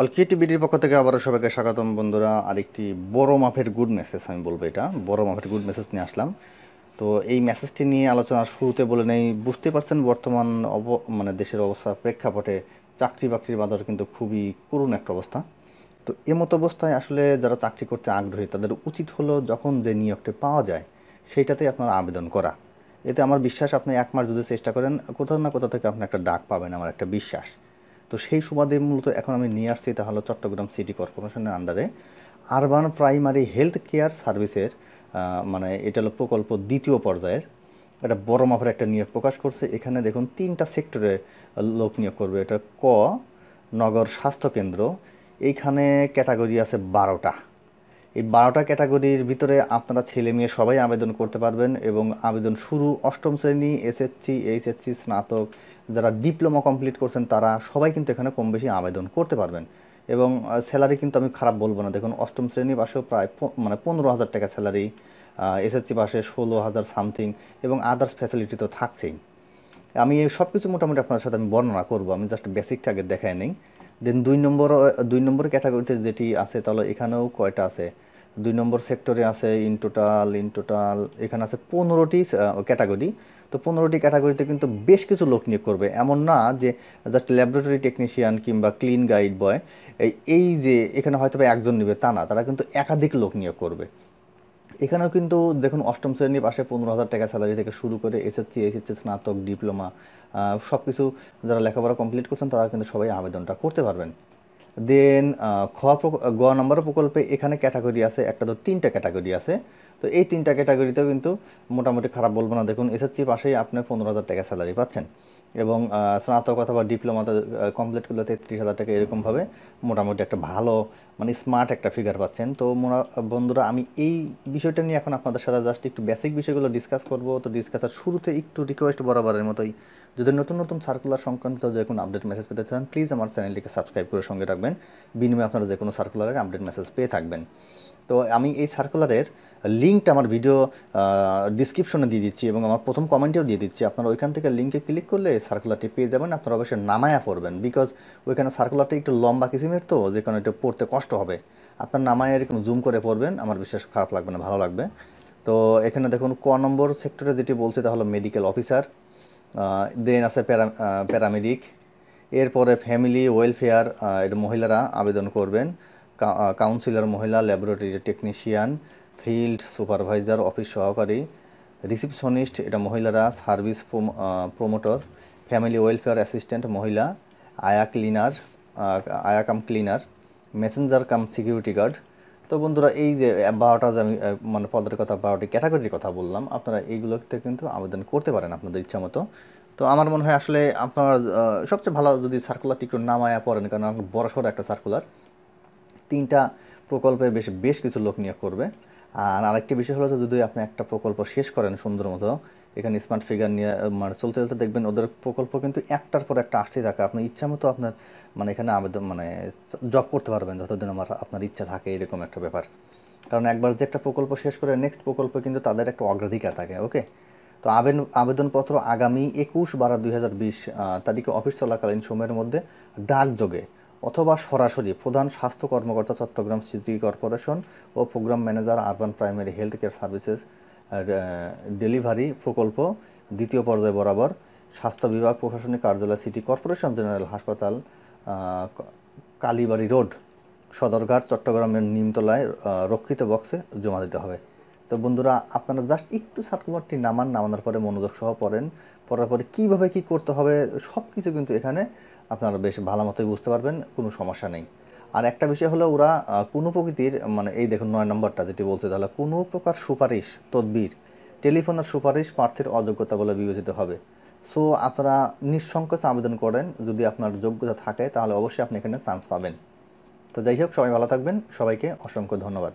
All ক্রিয়েটিভিটির পক্ষ থেকে আবারও সবাইকে স্বাগতম বন্ধুরা। আরেকটি বড় মাপের গুড মেসেজ আমি বলব এটা। বড় মাপের গুড মেসেজ নিয়ে আসলাম। তো এই মেসেজটি নিয়ে আলোচনার শুরুতে বলে নেই, বুঝতে পারছেন বর্তমান অব মানে দেশের অবস্থা প্রেক্ষাপটে চাকরি বাকরির বাজার কিন্তু খুবই করুণ একটা অবস্থা। তো এমতো অবস্থায় আসলে যারা চাকরি করতে আগ্রহী, তাদের উচিত হলো যখন যে নিয়োগটি পাওয়া যায়, সেইটাতে আপনার আবেদন করা। এতে আমার বিশ্বাস, আপনি এক মাস যদি চেষ্টা করেন, কোথাও না কোথাও থেকে আপনি একটা ডাক পাবেন, আমার একটা বিশ্বাস। তো সেই সুবাদে মূলত এখন আমি নিয়ে আসছি তাহলে চট্টগ্রাম সিটি কর্পোরেশনের আন্ডারে আরবান প্রাইমারি হেলথ কেয়ার সার্ভিসের মানে এটা হলো প্রকল্প দ্বিতীয় পর্যায়ের। এটা বড় মাপের একটা নিয়োগ প্রকাশ করছে। এখানে দেখুন তিনটা সেক্টরে লোক নিয়োগ করবে। এটা ক, নগর স্বাস্থ্য কেন্দ্র। এইখানে ক্যাটাগরি আছে বারোটা। এই বারোটা ক্যাটাগরির ভিতরে আপনারা ছেলে মেয়ে সবাই আবেদন করতে পারবেন এবং আবেদন শুরু অষ্টম শ্রেণি এসএসসি এইচএসসি স্নাতক, যারা ডিপ্লোমা কমপ্লিট করছেন তারা সবাই কিন্তু এখানে কম বেশি আবেদন করতে পারবেন। এবং স্যালারি কিন্তু আমি খারাপ বলব না। দেখুন, অষ্টম শ্রেণি পাশেও প্রায় মানে পনেরো হাজার টাকা স্যালারি এসএসসি পাশে ষোলো হাজার সামথিং এবং আদার্স ফ্যাসিলিটি তো থাকছেই। আমি সব কিছু মোটামুটি আপনার সাথে আমি বর্ণনা করব। আমি জাস্ট বেসিকটা আগে দেখায় নেই। দেন দুই নম্বর দুই নম্বর ক্যাটাগরিতে যেটি আছে, তাহলে এখানেও কয়টা আছে? দুই নম্বর সেক্টরে আছে ইন টোটাল ইন টোটাল এখানে আছে পনেরোটি ক্যাটাগরি তো পনেরোটি ক্যাটাগরিতে কিন্তু বেশ কিছু লোক নিয়োগ করবে। এমন না যে জাস্ট ল্যাবরেটরি টেকনিশিয়ান কিংবা ক্লিন গাইড বয় এই যে এখানে হয়তো একজন নেবে তা না, তারা কিন্তু একাধিক লোক নিয়োগ করবে। এখানেও কিন্তু দেখুন অষ্টম শ্রেণির পাশে পনেরো হাজার টাকা স্যালারি থেকে শুরু করে এসএসসি এইচএসসি স্নাতক ডিপ্লোমা সব কিছু যারা লেখাপড়া কমপ্লিট করছেন তারা কিন্তু সবাই আবেদনটা করতে পারবেন। দেন খ গ নম্বর প্রকল্পে এখানে ক্যাটাগরি আছে, একটা তো তিনটা ক্যাটাগরি আছে। তো এই তিনটা ক্যাটাগরিতেও কিন্তু মোটামুটি খারাপ বলব না। দেখুন এসএসসি পাশেই আপনি পনেরো হাজার টাকা স্যালারি পাচ্ছেন। এবং স্নাতক অথবা ডিপ্লোমাতে কমপ্লিট করলে তেত্রিশ হাজার টাকা এরকমভাবে মোটামুটি একটা ভালো মানে স্মার্ট একটা ফিগার পাচ্ছেন। তো মোরা, বন্ধুরা, আমি এই বিষয়টা নিয়ে এখন আপনাদের সাথে জাস্ট একটু বেসিক বিষয়গুলো ডিসকাস করব। তো ডিসকাসের শুরুতে একটু রিকোয়েস্ট বরাবরের মতোই, যদি নতুন নতুন সার্কুলার সংক্রান্ত যে কোনো আপডেট মেসেজ পেতে চান প্লিজ আমার চ্যানেলটিকে সাবস্ক্রাইব করে সঙ্গে রাখবেন। বিনিময়ে আপনারা যে কোনো সার্কুলারের আপডেট মেসেজ পেয়ে থাকবেন। তো আমি এই সার্কুলারের লিঙ্কটা আমার ভিডিও ডিসক্রিপশনে দিয়ে দিচ্ছি এবং আমার প্রথম কমেন্টেও দিয়ে দিচ্ছি। আপনারা ওইখান থেকে লিঙ্কে ক্লিক করলে সার্কুলারটি পেয়ে যাবেন। আপনারা অবশ্যই নামায়া পড়বেন বিকজ ওইখানে সার্কুলারটা একটু লম্বা কিসিমের তো, যে কারণে এটা পড়তে কষ্ট হবে। আপনার নামায় এরকম জুম করে পড়বেন, আমার বিশ্বাস খারাপ লাগবে না, ভালো লাগবে। তো এখানে দেখুন, ক নম্বর সেক্টরে যেটি বলছে তা হলো মেডিকেল অফিসার দেন আছে প্যারা প্যারামেডিক এরপরে ফ্যামিলি ওয়েলফেয়ার এটা মহিলারা আবেদন করবেন। কাউন্সিলর মহিলা laboratory technician field supervisor office সহকারী রিসিপশনিস্ট এটা মহিলারা service promoter family welfare assistant মহিলা, আয়া ক্লিনার আয়া cum cleaner messenger cum security guard তো বন্ধুরা, এই যে বারোটা যে আমি মানে পদের কথা, বারোটি ক্যাটাগরির কথা বললাম, আপনারা এইগুলোতে কিন্তু আবেদন করতে পারেন আপনাদের ইচ্ছা মতো। তো আমার মনে হয় আসলে আপনার সবচেয়ে ভালো যদি সার্কুলারটি একটু নামায়া পড়েন, কারণ বড়সড় একটা সার্কুলার তিনটা প্রকল্পে বেশ বেশ কিছু লোক নিয়োগ করবে। আর আরেকটি বিষয় হলো যদি আপনি একটা প্রকল্প শেষ করেন সুন্দর মতো, এখানে স্মার্ট ফিগার নিয়ে মানে চলতে চলতে দেখবেন ওদের প্রকল্প কিন্তু একটার পর একটা আসতেই থাকে। আপনার ইচ্ছা মতো আপনার মানে এখানে আবেদন মানে জব করতে পারবেন যতদিন আমার, আপনার ইচ্ছা থাকে এরকম একটা ব্যাপার। কারণ একবার যে একটা প্রকল্প শেষ করে নেক্সট প্রকল্প কিন্তু তাদের একটা অগ্রাধিকার থাকে ওকে তো আবেদন, আবেদনপত্র আগামী একুশ বারো দুই হাজার বিশ তারিখে অফিস চলাকালীন সময়ের মধ্যে ডাকযোগে অথবা সরাসরি প্রধান স্বাস্থ্য কর্মকর্তা চট্টগ্রাম সিটি কর্পোরেশন ও programme manager urban primary health care services delivery প্রকল্প, দ্বিতীয় পর্যায় বরাবর স্বাস্থ্য বিভাগ, প্রশাসনিক কার্যালয়, সিটি কর্পোরেশন, জেনারেল হাসপাতাল কালীবাড়ি রোড, সদরঘাট, চট্টগ্রামের নিমতলায় রক্ষিত বক্সে জমা দিতে হবে। তো বন্ধুরা, আপনারা জাস্ট একটু সার্কুলারটি নামান, নামানোর পরে মনোযোগ সহ পড়েন। পড়ার পরে কীভাবে কী করতে হবে সব কিছু কিন্তু এখানে আপনারা বেশ ভালো মতোই বুঝতে পারবেন, কোনো সমস্যা নেই। আর একটা বিষয় হলো ওরা কোনো প্রকৃতির মানে এই দেখুন নয় নম্বরটা যেটি বলছে, তাহলে কোনো প্রকার সুপারিশ, তদবির টেলিফোনের সুপারিশ প্রার্থীর অযোগ্যতা বলে বিবেচিত হবে। সো আপনারা নিঃসংকোচ আবেদন করেন, যদি আপনার যোগ্যতা থাকে, তাহলে অবশ্যই আপনি এখানে চান্স পাবেন। তো যাই হোক, সবাই ভালো থাকবেন। সবাইকে অসংখ্য ধন্যবাদ।